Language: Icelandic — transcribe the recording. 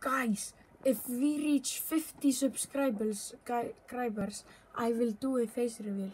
Guys, if we reach fifty subscribers, I will do a face reveal.